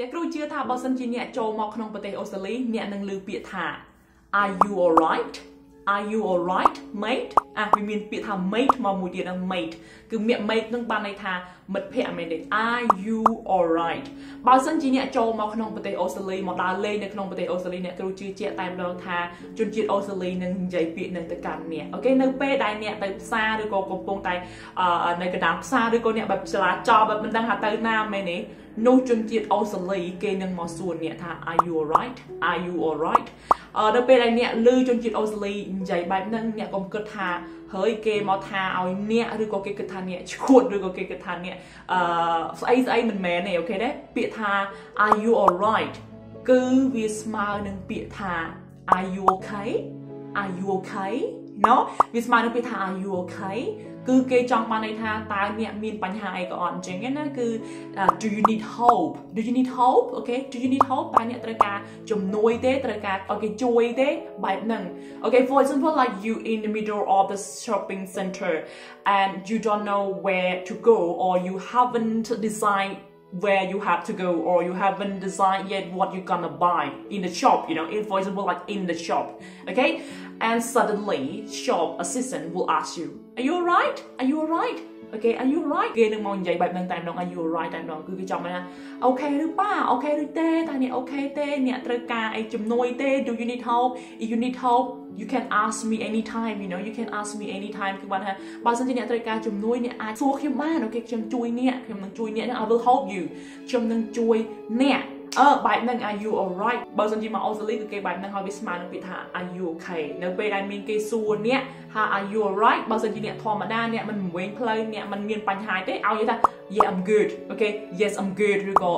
អ្នកគ្រូជឿថាបើសិនជាអ្នកចូលមកក្នុងប្រទេសអូស្ត្រាលីអ្នកនឹងឮពាក្យថា Are you alright Are you alright mate អាវាមានពាក្យថា mate មកមួយទៀតហ្នឹង mate គឺមាក់ mate នឹងបានន័យថាមិត្តភក្តិមែនទេ Are you alright បើសិនជាអ្នកចូលមកក្នុងប្រទេសអូស្ត្រាលីមកដើរលេងនៅក្នុងប្រទេសអូស្ត្រាលីអ្នកគ្រូជឿជាក់តែម្ដងថាជនជាតិអូស្ត្រាលីនឹងនិយាយពាក្យនឹងទៅកាន់អ្នកអូខេនៅពេលដែលអ្នកទៅផ្សារឬក៏កំពុងតែនៅកណ្ដាលផ្សារឬក៏អ្នកបែបចរាចរណ៍បែបមិនដឹងថាទៅណាមែនទេនោះជនជាតិអូស្ត្រាលីគេនឹងមកសួរអ្នកថា Are you alright Are you alright អឺនៅពេលដែលអ្នកឮជនជាតិអូស្ត្រាលីនិយាយបែបហ្នឹងអ្នកកុំគិតថាហើយគេមកថាឲ្យអ្នកឬក៏គេគិតថាអ្នកឈួតឬក៏គេគិតថាអ្នកអឺស្អីស្អីមិនមែនទេអូខេទេពាក្យថា are you alright គឺវាស្មើនឹងពាក្យថា are you okay are you okay ណូវាស្មើនឹងពាក្យថា are you okay គឺគេចង់បានន័យថាតើអ្នកមានបញ្ហាអីក៏អត់អញ្ចឹងណាគឺ do you need hope do you need hope okay do you need hope តើអ្នកត្រូវការជំនួយទេត្រូវការឲ្យគេជួយទេបែបហ្នឹង okay for example like you in the middle of the shopping center and you don't know where to go or you haven't decided where you have to go or you haven't decided yet what you're gonna buy in the shop you know in for example like in the shop okay and suddenly shop assistant will ask you are you alright are you alright okay are you alright គេនឹងមកនិយាយបែបហ្នឹងតែម្ដង are you alright តែម្ដងគឺគេចង់ថាអូខេឬប៉ាអូខេឬទេតែអ្នកអូខេទេអ្នកត្រូវការអីជំនួយទេ do you need help if you need help you can ask me anytime you know you can ask me anytime គឺបានថាបើសិនជាអ្នកត្រូវការជំនួយអ្នកអាចសួរខ្ញុំបានអូខេខ្ញុំជួយអ្នកខ្ញុំនឹងជួយអ្នក I will help you ខ្ញុំនឹងជួយអ្នក អឺបែបហ្នឹង are you alright បើសិនជាមកអូស្ត្រាលីគឺគេបែបហ្នឹងហើយវាស្មើនឹងពាក្យថា are you okay នៅពេលដែលមានគេសួរអ្នកថា are you alright បើសិនជាអ្នកធម្មតាអ្នកមិនវែងផ្លូវអ្នកមិនមានបញ្ហាទេឲ្យនិយាយថា yeah I'm good okay yes I'm good ឬក៏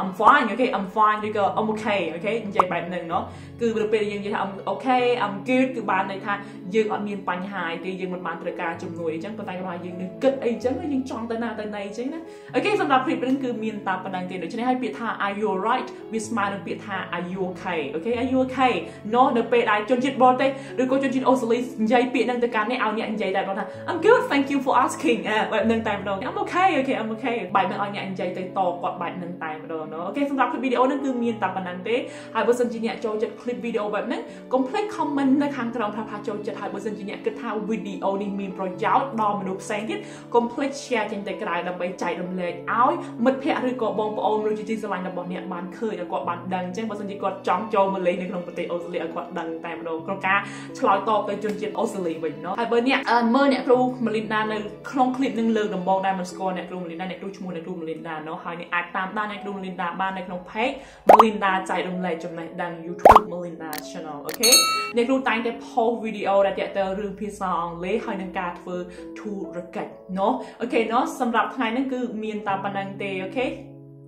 I'm fine okay I'm fine ឬក៏ I'm okay okay និយាយបែបហ្នឹងเนาะគឺពេលយើងនិយាយថា I'm okay I'm good គឺបានន័យថាយើងអត់មានបញ្ហាទេយើងមិនបានត្រូវការជំនួយអញ្ចឹងប៉ុន្តែគាត់យើងនឹងគិតអីអញ្ចឹងយើងចង់ទៅណាទៅណីអញ្ចឹងណាអូខេសម្រាប់ clip នេះគឺមានតែប៉ុណ្្នឹងទេដូច្នេះហើយពាក្យថា are you alright វាស្មើនឹងពាក្យថា are you okay okay are you okay เนาะនៅពេលដែលជនជាតិបរទេសឬក៏ជនជាតិអូស្ត្រាលីនិយាយពាក្យហ្នឹងទៅកាន់អ្នកឲ្យអ្នកនិយាយតែគាត់ថា I'm good thank you for asking អឺបែបហ្នឹងតែម្ដង I'm okay okay I'm okay បែបហ្នឹងឲ្យអ្នកនិយាយទៅតគាត់បែបហ្នឹងតែម្ដងเนาะអូខេសម្រាប់ clip video ហ្នឹងគឺមានតែប៉ុណ្្នឹងទេហើយបើសិនជាអ្នកចូលចិត្ត clip video បែបហ្នឹងកុំភ្លេច comment នៅខាងក្រោមថាថាចូលចិត្តហើយបើសិនជាអ្នកគិតថា video នេះមានប្រយោជន៍ដល់មនុស្សផ្សេងទៀតកុំភ្លេច share ចេញទៅក្រៅដើម្បីចែករំលែកឲ្យមិត្តភ័ក្តិឬក៏បងប្អូនឬជាទីស្រឡាញ់របស់អ្នកបានឃើញឲ្យគាត់បានដឹងអញ្ចឹងបើសិនជាគាត់ចង់ចូលមកលេងនៅក្នុងប្រទេសអូស្ត្រាលីឲ្យគាត់ដឹងតែម្ដងក្នុងការឆ្លើយតបទៅជនជាតិអូស្ត្រាលីវិញเนาะហើយបើអ្នកមើលអ្នកគ្រូ Melinda នៅក្នុង clip នឹងលើកដំបូងដែលមិនស្គាល់អ្នកគ្រូ Melinda អ្នកគ្រូឈ្មោះអ្នកគ្រូ Melinda เนาะហើយអ្នកអាចតាមដានអ្នកគ្រូ Melinda បាននៅក្នុង page Melinda ចែករំលែកចំណេះដឹង YouTube Melinda Channel អូខេអ្នកគ្រូតែងតែ post video ដែលទាក់ទងរឿងភាសាអង់គ្លេសហើយនឹងការធ្វើធុរកិច្ចเนาะអូខេเนาะសម្រាប់ថ្ងៃនេះគឺមានតែប៉ុណ្្នឹងទេអូខេ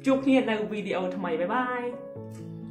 ជួបគ្នានៅវីដេអូថ្មីបាយបាយ